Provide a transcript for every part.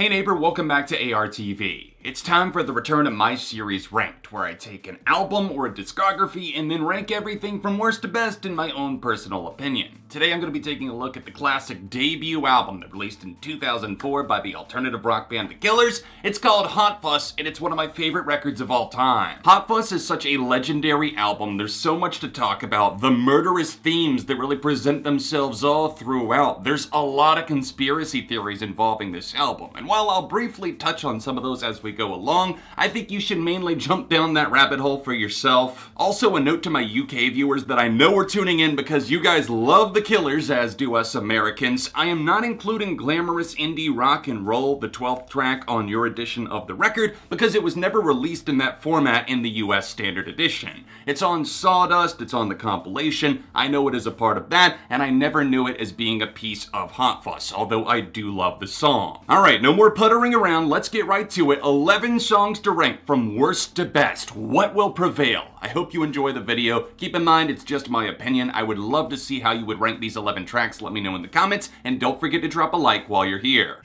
Hey neighbor, welcome back to ARTV. It's time for the return of my series Ranked, where I take an album or a discography and then rank everything from worst to best in my own personal opinion. Today I'm going to be taking a look at the classic debut album that released in 2004 by the alternative rock band The Killers. It's called Hot Fuss, and it's one of my favorite records of all time. Hot Fuss is such a legendary album, there's so much to talk about. The murderous themes that really present themselves all throughout. There's a lot of conspiracy theories involving this album, and while I'll briefly touch on some of those as we we go along. I think you should mainly jump down that rabbit hole for yourself. Also, a note to my UK viewers that I know are tuning in because you guys love the Killers, as do us Americans. I am not including glamorous indie rock and roll, the 12th track on your edition of the record, because it was never released in that format in the US Standard Edition. It's on Sawdust, it's on the compilation, I know it is a part of that, and I never knew it as being a piece of Hot Fuss, although I do love the song. Alright, no more puttering around, let's get right to it. 11 songs to rank from worst to best. What will prevail? I hope you enjoy the video. Keep in mind, it's just my opinion. I would love to see how you would rank these 11 tracks. Let me know in the comments, and don't forget to drop a like while you're here.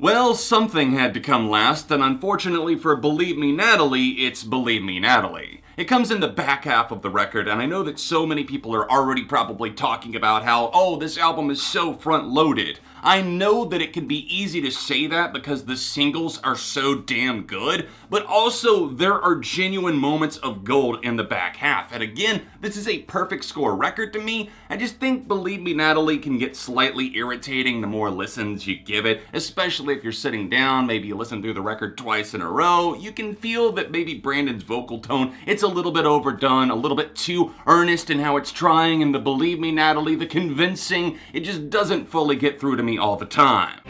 Well, something had to come last, and unfortunately for Believe Me Natalie, it's Believe Me Natalie. It comes in the back half of the record, and I know that so many people are already probably talking about how, oh, this album is so front loaded. I know that it can be easy to say that because the singles are so damn good, but also there are genuine moments of gold in the back half. And again, this is a perfect score record to me. I just think Believe Me Natalie can get slightly irritating the more listens you give it, especially if you're sitting down, maybe you listen through the record twice in a row. You can feel that maybe Brandon's vocal tone, it's a little bit overdone, a little bit too earnest in how it's trying, and the Believe Me Natalie, the convincing, it just doesn't fully get through to me all the time.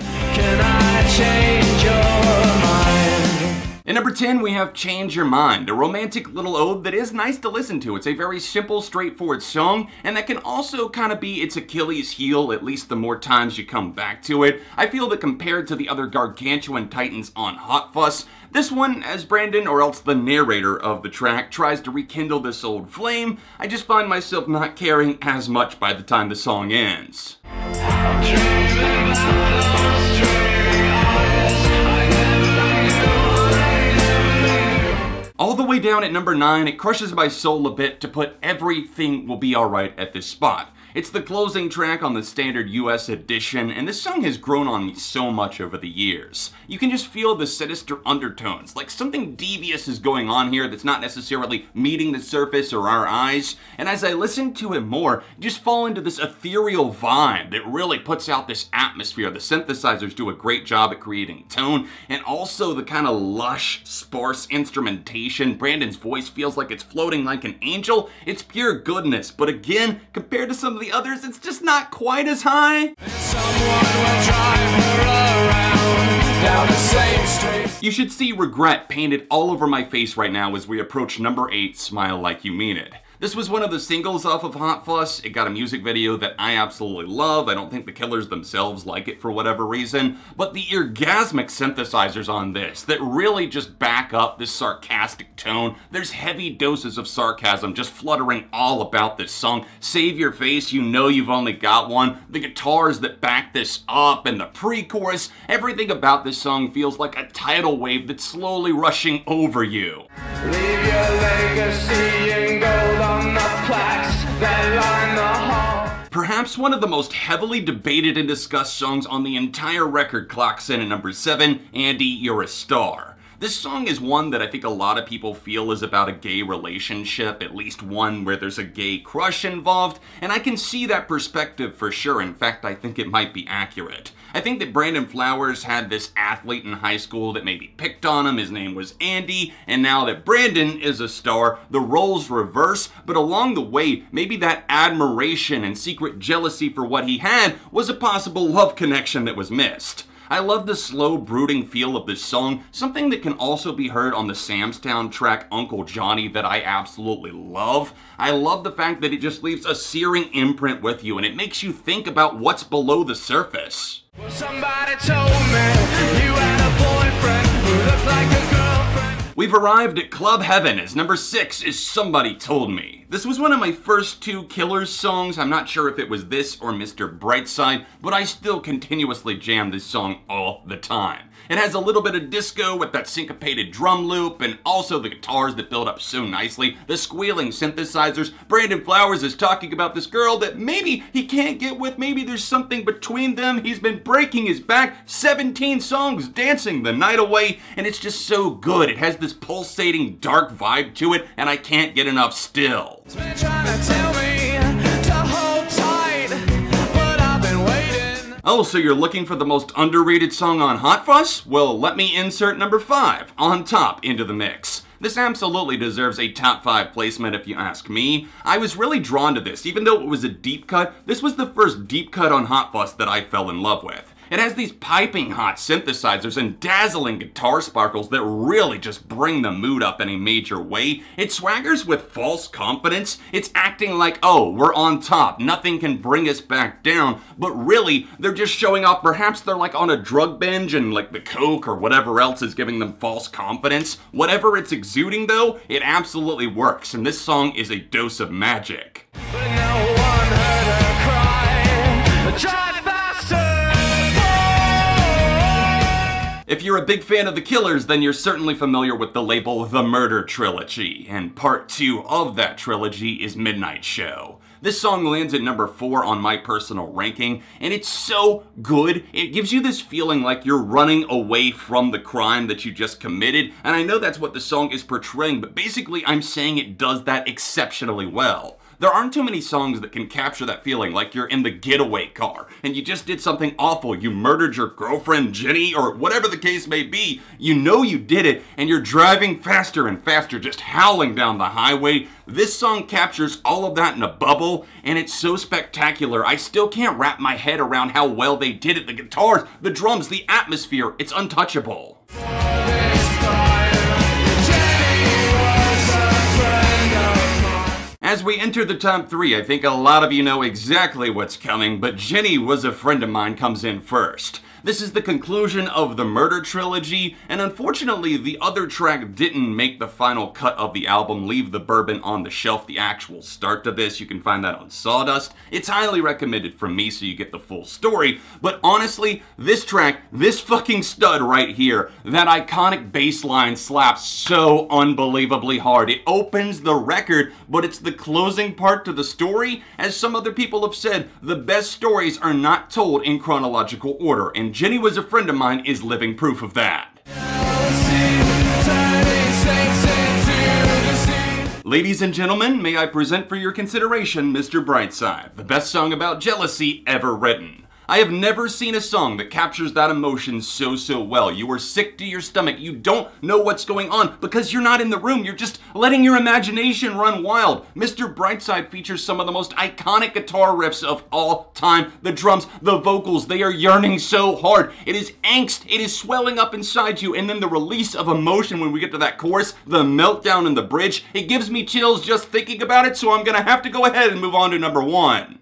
In number 10, we have Change Your Mind, a romantic little ode that is nice to listen to. It's a very simple, straightforward song, and that can also kind of be its Achilles heel, at least the more times you come back to it. I feel that compared to the other gargantuan titans on Hot Fuss, this one, as Brandon, or else the narrator of the track, tries to rekindle this old flame, I just find myself not caring as much by the time the song ends. All the way down at number 9, it crushes my soul a bit to put Everything Will Be Alright at this spot. It's the closing track on the standard US edition, and this song has grown on me so much over the years. You can just feel the sinister undertones, like something devious is going on here that's not necessarily meeting the surface or our eyes, and as I listen to it more, just fall into this ethereal vibe that really puts out this atmosphere. The synthesizers do a great job at creating tone, and also the kind of lush, sparse instrumentation. Brandon's voice feels like it's floating like an angel. It's pure goodness, but again, compared to some the others, it's just not quite as high. You should see regret painted all over my face right now as we approach number 8, Smile Like You Mean It. This was one of the singles off of Hot Fuss. It got a music video that I absolutely love. I don't think the Killers themselves like it for whatever reason, but the orgasmic synthesizers on this that really just back up this sarcastic tone. There's heavy doses of sarcasm just fluttering all about this song. Save your face, you know you've only got one. The guitars that back this up and the pre-chorus, everything about this song feels like a tidal wave that's slowly rushing over you. Leave your legacy in gold Perhaps one of the most heavily debated and discussed songs on the entire record clocks in at number 7, Andy, You're a Star. This song is one that I think a lot of people feel is about a gay relationship, at least one where there's a gay crush involved, and I can see that perspective for sure. In fact, I think it might be accurate. I think that Brandon Flowers had this athlete in high school that maybe picked on him. His name was Andy. And now that Brandon is a star, the roles reverse. But along the way, maybe that admiration and secret jealousy for what he had was a possible love connection that was missed. I love the slow, brooding feel of this song, something that can also be heard on the Sam's Town track Uncle Johnny that I absolutely love. I love the fact that it just leaves a searing imprint with you and it makes you think about what's below the surface. Well, somebody told me you had a boyfriend who looked like a girlfriend. We've arrived at Club Heaven as number 6 is Somebody Told Me. This was one of my first two Killers songs. I'm not sure if it was this or Mr. Brightside, but I still continuously jam this song all the time. It has a little bit of disco with that syncopated drum loop and also the guitars that build up so nicely, the squealing synthesizers. Brandon Flowers is talking about this girl that maybe he can't get with, maybe there's something between them. He's been breaking his back, 17 songs, dancing the night away, and it's just so good. It has this pulsating dark vibe to it, and I can't get enough still. Oh, so you're looking for the most underrated song on Hot Fuss? Well, let me insert number 5, On Top, into the mix. This absolutely deserves a top 5 placement if you ask me. I was really drawn to this, even though it was a deep cut, this was the first deep cut on Hot Fuss that I fell in love with. It has these piping hot synthesizers and dazzling guitar sparkles that really just bring the mood up in a major way. It swaggers with false confidence. It's acting like, oh, we're on top, nothing can bring us back down, but really, they're just showing off. Perhaps they're like on a drug binge and like the coke or whatever else is giving them false confidence. Whatever it's exuding though, it absolutely works, and this song is a dose of magic. If you're a big fan of The Killers, then you're certainly familiar with the label The Murder Trilogy, and part two of that trilogy is Midnight Show. This song lands at number 4 on my personal ranking, and it's so good. It gives you this feeling like you're running away from the crime that you just committed, and I know that's what the song is portraying, but basically I'm saying it does that exceptionally well. There aren't too many songs that can capture that feeling like you're in the getaway car and you just did something awful. You murdered your girlfriend Jenny or whatever the case may be. You know you did it and you're driving faster and faster, just howling down the highway. This song captures all of that in a bubble and it's so spectacular. I still can't wrap my head around how well they did it. The guitars, the drums, the atmosphere, it's untouchable. As we enter the top three, I think a lot of you know exactly what's coming, but Jenny was a friend of mine comes in first. This is the conclusion of the Murder Trilogy, and unfortunately the other track didn't make the final cut of the album, Leave the Bourbon on the Shelf, the actual start to this. You can find that on Sawdust. It's highly recommended from me so you get the full story, but honestly, this track, this fucking stud right here, that iconic bass line slaps so unbelievably hard. It opens the record, but it's the closing part to the story. As some other people have said, the best stories are not told in chronological order, and Jenny was a friend of mine is living proof of that. Ladies and gentlemen, may I present for your consideration Mr. Brightside, the best song about jealousy ever written. I have never seen a song that captures that emotion so, so well. You are sick to your stomach. You don't know what's going on because you're not in the room. You're just letting your imagination run wild. Mr. Brightside features some of the most iconic guitar riffs of all time. The drums, the vocals, they are yearning so hard. It is angst. It is swelling up inside you. And then the release of emotion when we get to that chorus, the meltdown in the bridge, it gives me chills just thinking about it. So I'm going to have to go ahead and move on to number one.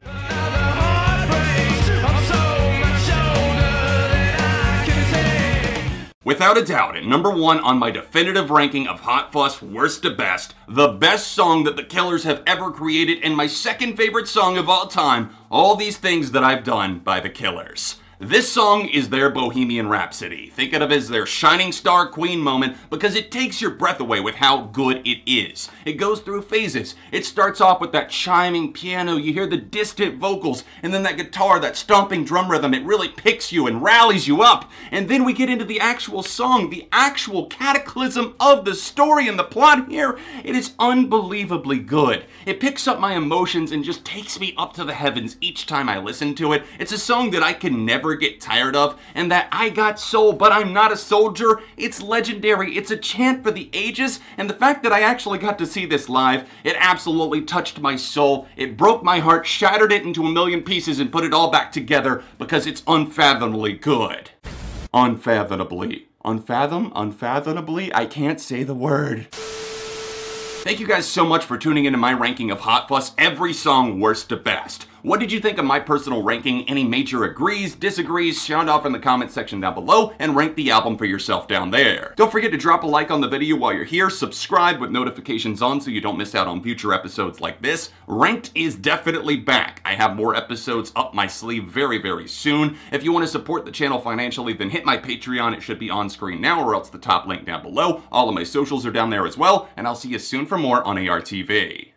Without a doubt, at number one on my definitive ranking of Hot Fuss worst to best, the best song that the Killers have ever created, and my second favorite song of all time, All These Things That I've Done by the Killers. This song is their Bohemian Rhapsody. Think of it as their shining star queen moment because it takes your breath away with how good it is. It goes through phases. It starts off with that chiming piano, you hear the distant vocals, and then that guitar, that stomping drum rhythm, it really picks you and rallies you up. And then we get into the actual song, the actual cataclysm of the story and the plot here. It is unbelievably good. It picks up my emotions and just takes me up to the heavens each time I listen to it. It's a song that I can never get tired of, and that I got soul, but I'm not a soldier, it's legendary, it's a chant for the ages, and the fact that I actually got to see this live, it absolutely touched my soul, it broke my heart, shattered it into a million pieces, and put it all back together because it's unfathomably good. Unfathomably. Unfathom? Unfathomably? I can't say the word. Thank you guys so much for tuning into my ranking of Hot Fuss, every song worst to best. What did you think of my personal ranking? Any major agrees, disagrees? Sound off in the comment section down below and rank the album for yourself down there. Don't forget to drop a like on the video while you're here, subscribe with notifications on so you don't miss out on future episodes like this. Ranked is definitely back. I have more episodes up my sleeve very, very soon. If you want to support the channel financially, then hit my Patreon. It should be on screen now or else the top link down below. All of my socials are down there as well, and I'll see you soon for more on ARTV.